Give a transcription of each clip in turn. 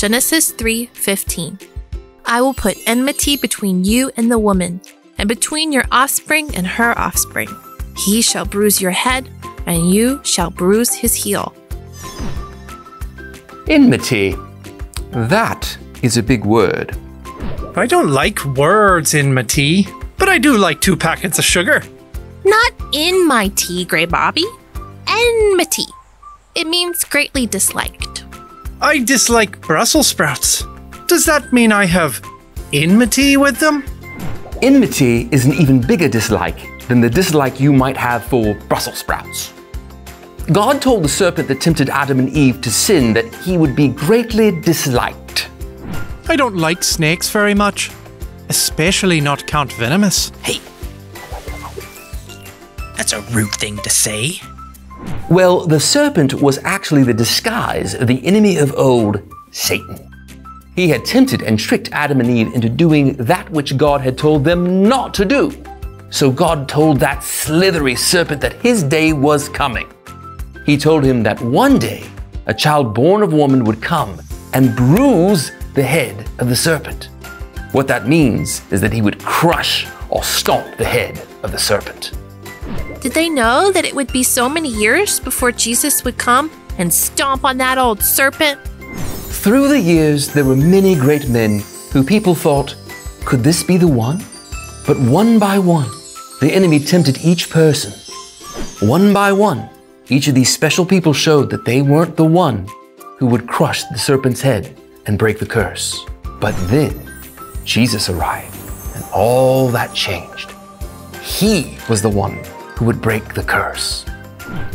Genesis 3:15. I will put enmity between you and the woman, and between your offspring and her offspring. He shall bruise your head, and you shall bruise his heel. Enmity. That is a big word. I don't like words in my tea, but I do like two packets of sugar. Not in my tea, Greybobby. Enmity. It means greatly disliked. I dislike Brussels sprouts. Does that mean I have enmity with them? Enmity is an even bigger dislike than the dislike you might have for Brussels sprouts. God told the serpent that tempted Adam and Eve to sin that he would be greatly disliked. I don't like snakes very much, especially not Count Venomous. Hey. That's a rude thing to say. Well, the serpent was actually the disguise of the enemy of old, Satan. He had tempted and tricked Adam and Eve into doing that which God had told them not to do. So God told that slithery serpent that his day was coming. He told him that one day a child born of woman would come and bruise the head of the serpent. What that means is that he would crush or stomp the head of the serpent. Did they know that it would be so many years before Jesus would come and stomp on that old serpent? Through the years, there were many great men who people thought, could this be the one? But one by one, the enemy tempted each person. One by one, each of these special people showed that they weren't the one who would crush the serpent's head and break the curse. But then Jesus arrived and all that changed. He was the one who would break the curse.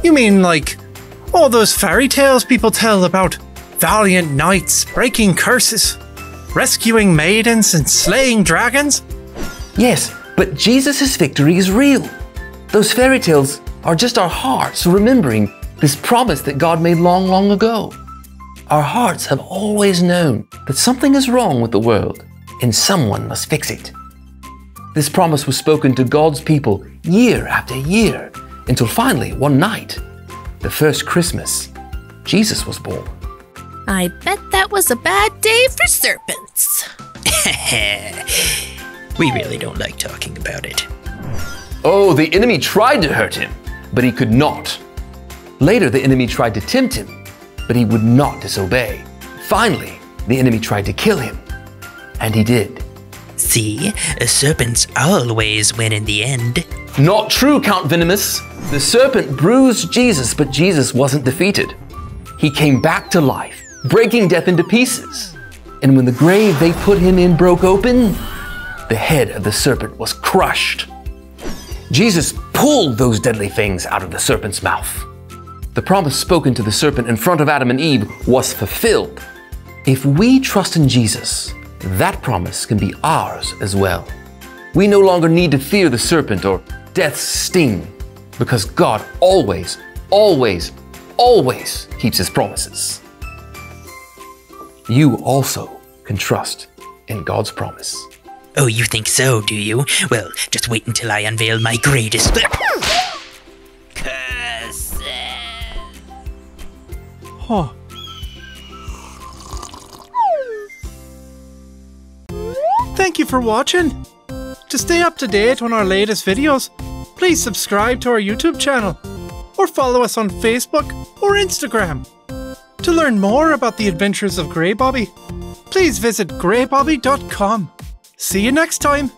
You mean like all those fairy tales people tell about valiant knights breaking curses, rescuing maidens, and slaying dragons? Yes, but Jesus' victory is real. Those fairy tales are just our hearts remembering this promise that God made long, long ago. Our hearts have always known that something is wrong with the world and someone must fix it. This promise was spoken to God's people year after year until finally, one night, the first Christmas, Jesus was born. I bet that was a bad day for serpents. we really don't like talking about it. Oh, the enemy tried to hurt him, but he could not. Later, the enemy tried to tempt him, but he would not disobey. Finally, the enemy tried to kill him, and he did. See, serpents always win in the end. Not true, Count Venomous. The serpent bruised Jesus, but Jesus wasn't defeated. He came back to life, breaking death into pieces. And when the grave they put him in broke open, the head of the serpent was crushed. Jesus pulled those deadly things out of the serpent's mouth. The promise spoken to the serpent in front of Adam and Eve was fulfilled. If we trust in Jesus, that promise can be ours as well. We no longer need to fear the serpent or death's sting because God always, always, always keeps his promises. You also can trust in God's promise. Oh, you think so, do you? Well, just wait until I unveil my greatest. Curses! Huh. Thank you for watching. To stay up to date on our latest videos, please subscribe to our YouTube channel or follow us on Facebook or Instagram. To learn more about the adventures of Greybobby, please visit greybobby.com. See you next time.